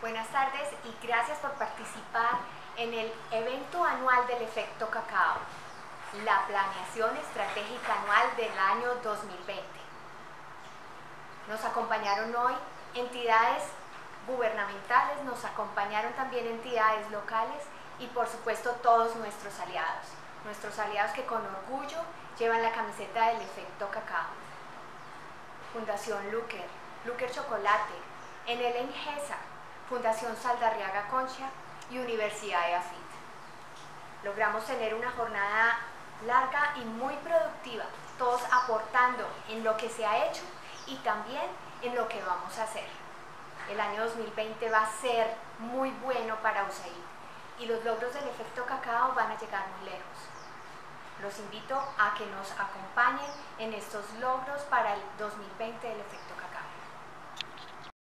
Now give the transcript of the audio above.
buenas tardes y gracias por participar en el evento anual del efecto cacao, la planeación estratégica anual del año 2020. Nos acompañaron hoy entidades gubernamentales, nos acompañaron también entidades locales y por supuesto todos nuestros aliados, nuestros aliados que con orgullo llevan la camiseta del efecto cacao. Fundación Luker, Luker Chocolate, en el ENGESA, Fundación Saldarriaga Concha y Universidad de AFIT. Logramos tener una jornada larga y muy productiva, todos aportando en lo que se ha hecho y también en lo que vamos a hacer. El año 2020 va a ser muy bueno para USAID y los logros del efecto cacao van a llegar muy lejos. Los invito a que nos acompañen en estos logros para el 2020 del efecto